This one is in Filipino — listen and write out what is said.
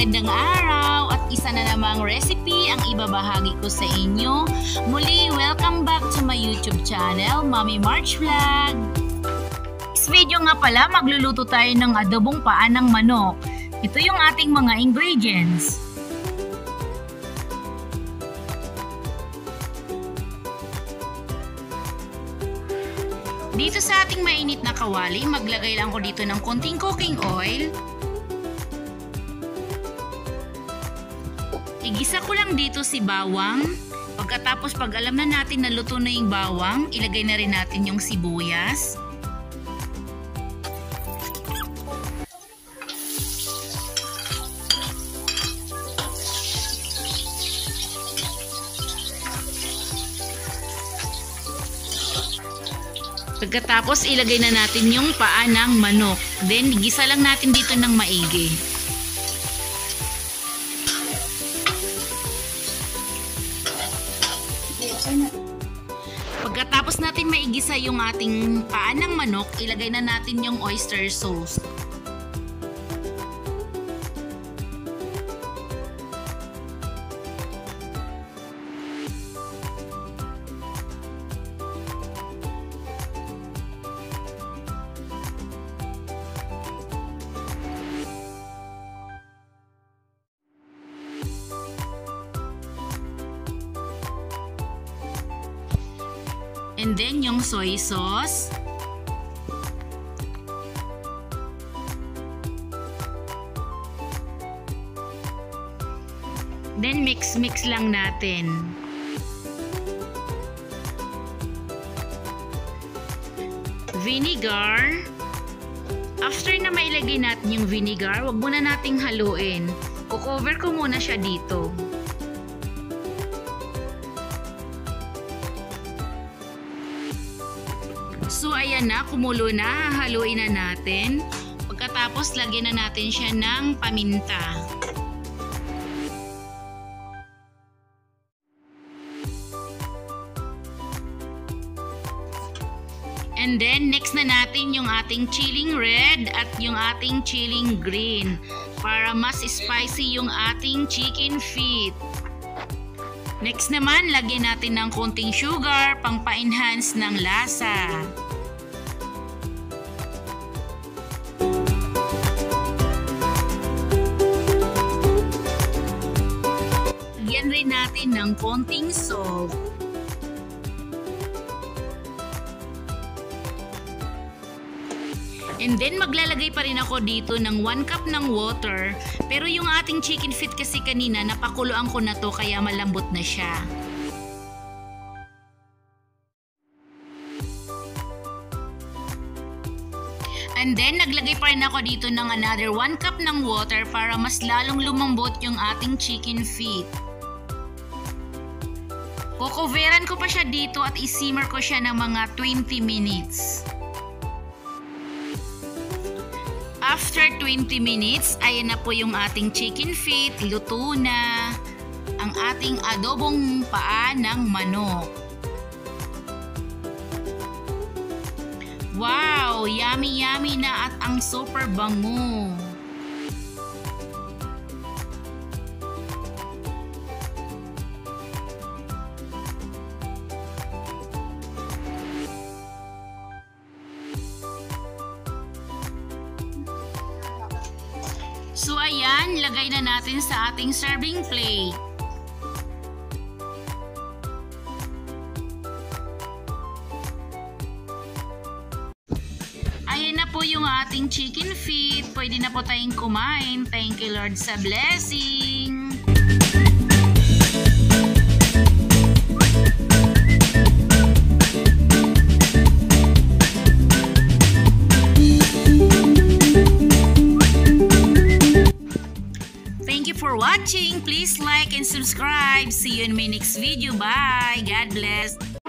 magandang araw at isa na namang recipe ang ibabahagi ko sa inyo. Muli, welcome back to my YouTube channel, Mommy March Vlog. This video nga pala, magluluto tayo ng adobong paan ng manok. Ito yung ating mga ingredients. Dito sa ating mainit na kawali, maglagay lang ko dito ng konting cooking oil. Igisa ko lang dito si bawang. Pagkatapos pag alam na natin na luto na yung bawang, ilagay na rin natin yung sibuyas. Pagkatapos ilagay na natin yung paa ng manok. Then gisa lang natin dito ng maigi. Pagkatapos natin maigisa yung ating paa ng manok, ilagay na natin yung oyster sauce. And then yung soy sauce. Then mix-mix lang natin. Vinegar. After na mailagay natin yung vinegar, wag muna nating haluin. Kukover ko muna siya dito. So ayan na, kumulo na, haluin na natin. Pagkatapos lagyan na natin siya ng paminta. And then next na natin yung ating chilling red at yung ating chilling green para mas spicy yung ating chicken feet. Next naman, lagyan natin ng konting sugar pang pa-enhance ng lasa. Lagyan rin natin ng konting salt. And then maglalagay pa rin ako dito ng 1 cup ng water. Pero yung ating chicken feet kasi kanina napakuluan ko na to kaya malambot na siya. And then naglagay pa rin ako dito ng another 1 cup ng water para mas lalong lumambot yung ating chicken feet. Kukoveran ko pa siya dito at isimmer ko siya ng mga 20 minutes. After 20 minutes, ayan na po yung ating chicken feet. Luto na ang ating adobong paa ng manok. Wow! Yummy yummy na at ang super bango. So ayan, lagay na natin sa ating serving plate. Ayan na po yung ating chicken feet. Pwede na po tayong kumain. Thank you Lord sa blessing. Watching. Please like and subscribe. See you in my next video. Bye. God bless.